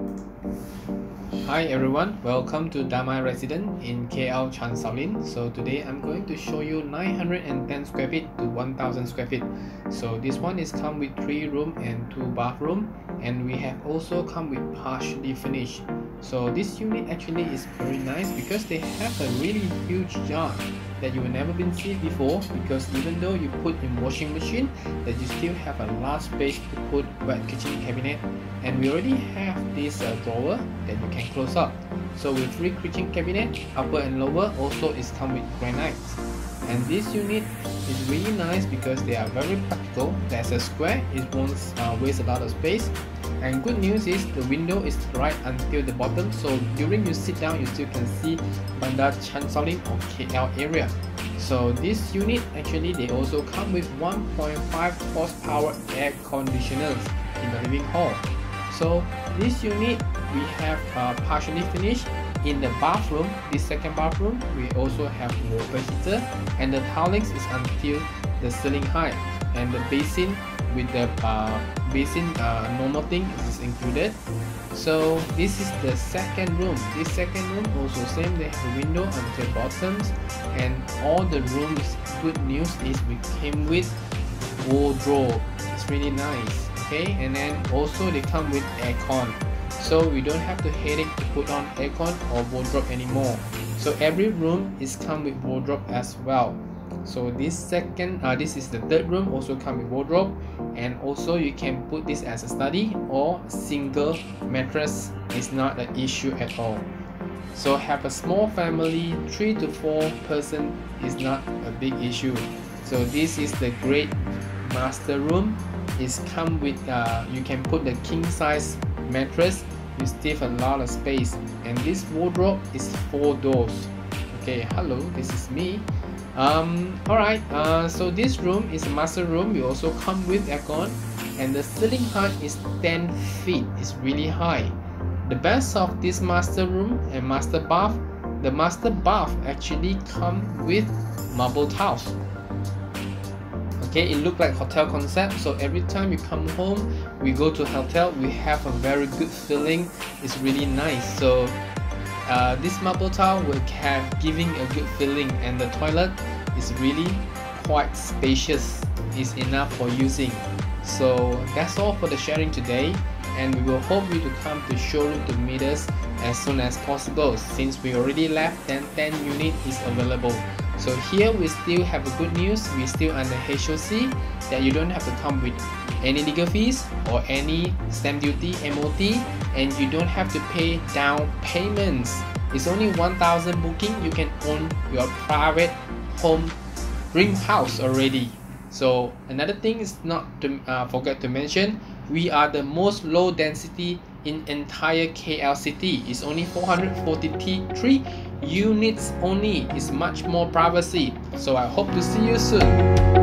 Hi everyone, welcome to Damai Resident in KL Chan Sow Lin. So today I'm going to show you 910 square feet to 1000 square feet. So this one is come with 3 room and 2 bathroom and we have also come with partially finished. So this unit actually is very nice because they have a really huge jar that you have never been seen before because even though you put in washing machine that you still have a large space to put wet kitchen cabinet. And we already have this uh, drawer that you can close up. So with three kitchen cabinet upper and lower also is come with granite and this unit is really nice because they are very practical. There's a square it won't uh, waste a lot of space and good news is the window is right until the bottom. So during you sit down you still can see Bandar Chan or KL area. So this unit actually they also come with 1.5 horsepower air conditioners in the living hall. So this unit we have uh, partially finished. In the bathroom this second bathroom we also have water heater. And the tilings is until the ceiling height. And the basin with the uh, basin uh, normal thing is included. So this is the second room. This second room also same they have a window until bottoms and all the rooms good news is we came with wardrobe. It's really nice okay? And then also they come with aircon. So we don't have to headache to put on aircon or wardrobe anymore. So every room is come with wardrobe as well so this second uh, this is the third room also come with wardrobe. And also you can put this as a study or single mattress is not an issue at all. So have a small family three to four person is not a big issue. So this is the great master room. Is come with uh, you can put the king size mattress you still have a lot of space. And this wardrobe is four doors. Okay hello this is me um all right uh, so this room is a master room. We also come with aircon. And the ceiling height is 10 feet. It's really high. The best of this master room and master bath the master bath actually come with marble tiles. Okay it look like hotel concept. So every time you come home we go to hotel we have a very good feeling. It's really nice. So uh, this marble tile will have giving a good feeling and the toilet is really quite spacious. Is enough for using. So that's all for the sharing today and we will hope you to come to showroom to meet us as soon as possible. Since we already left then 10 unit is available. So here we still have a good news. We still under HOC that you don't have to come with any legal fees or any stamp duty MOT and you don't have to pay down payments. It's only 1000 booking you can own your private home dream house already. So another thing is not to uh, forget to mention we are the most low density in entire KL city. It's only 443 units only. It's much more privacy. So I hope to see you soon.